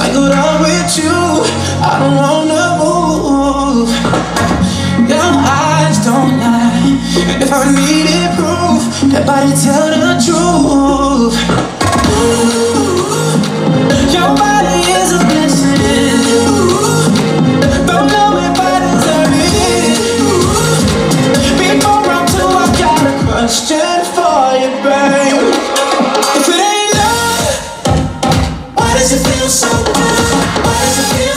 Cycled up with you, I don't wanna move. Your eyes don't lie. And if I needed proof, that body tell the truth. Your body is a blessing Don't know if I deserve it. Before I'm I got a question for you, babe does it feel so good? Why does it feel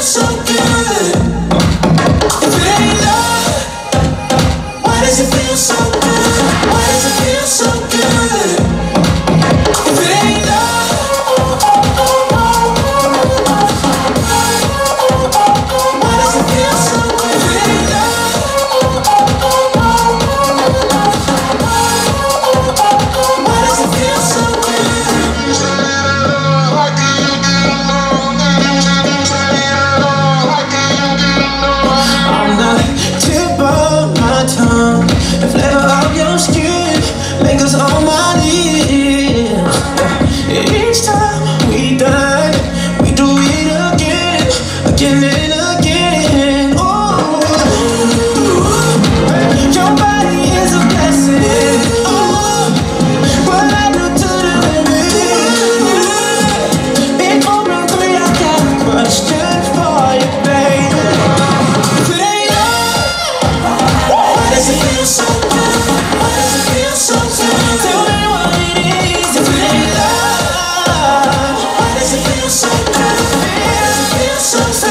again and again. Oh, your body is a blessing. Oh, I I got you, baby. Why does it feel so good? Why does it feel so good? Tell me what it is. Why does it feel so good? so